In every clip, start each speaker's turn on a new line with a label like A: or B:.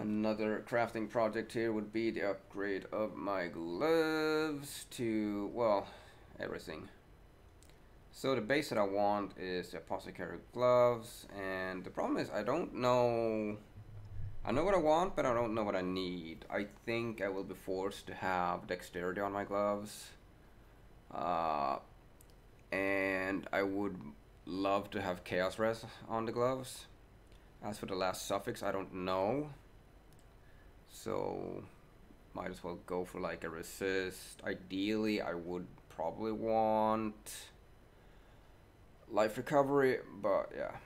A: Another crafting project here would be the upgrade of my gloves to, well, everything. So the base that I want is the apothecary gloves, and the problem is I don't know, I know what I want, but I don't know what I need. I think I will be forced to have dexterity on my gloves. Uh, and I would love to have chaos res on the gloves. As for the last suffix, I don't know. So, might as well go for like a resist. Ideally, I would probably want life recovery, but yeah.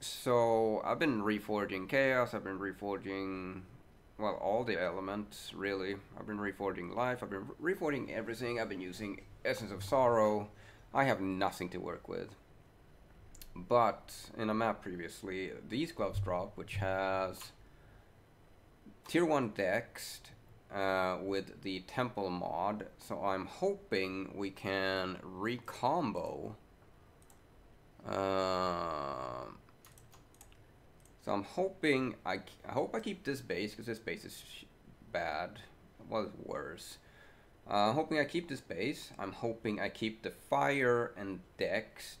A: So, I've been reforging chaos, I've been reforging, well, all the elements, really. I've been reforging life, I've been reforging everything, I've been using Essence of Sorrow. I have nothing to work with. But in a map previously, these gloves drop, which has tier 1 Dex uh, with the Temple mod. So I'm hoping we can recombo. Uh, so I'm hoping, I, I hope I keep this base, because this base is bad. Well, it's worse. Uh, hoping I keep this base. I'm hoping I keep the fire and dex.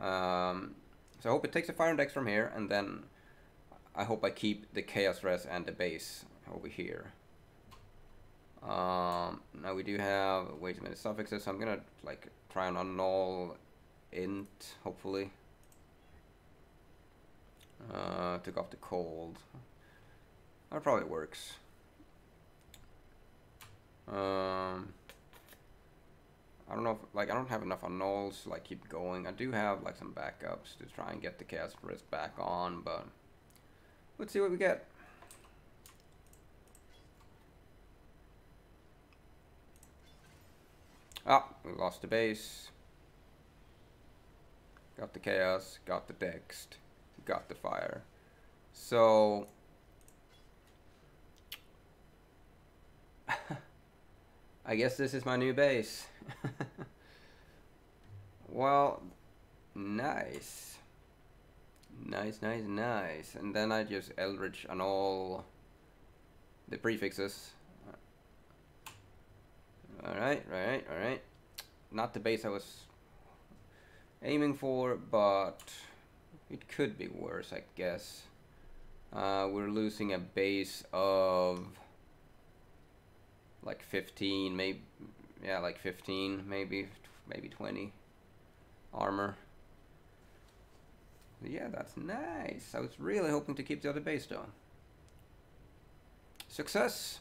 A: Um, so I hope it takes the fire and dex from here, and then I hope I keep the chaos res and the base over here. Um, now we do have way too many suffixes, so I'm gonna like try and annul int, hopefully. Uh, took off the cold. That probably works. Um, I don't know if, like, I don't have enough annuls to, like, keep going. I do have, like, some backups to try and get the Chaos Res back on, but let's see what we get. Ah, we lost the base. Got the Chaos, got the Dex, got the Fire. So... I guess this is my new base. well, nice. Nice, nice, nice. And then I just Eldritch on all the prefixes. Alright, right, alright. Not the base I was aiming for, but it could be worse, I guess. Uh, we're losing a base of like 15, maybe, yeah, like 15, maybe, maybe 20 armor. Yeah, that's nice. I was really hoping to keep the other base though. Success!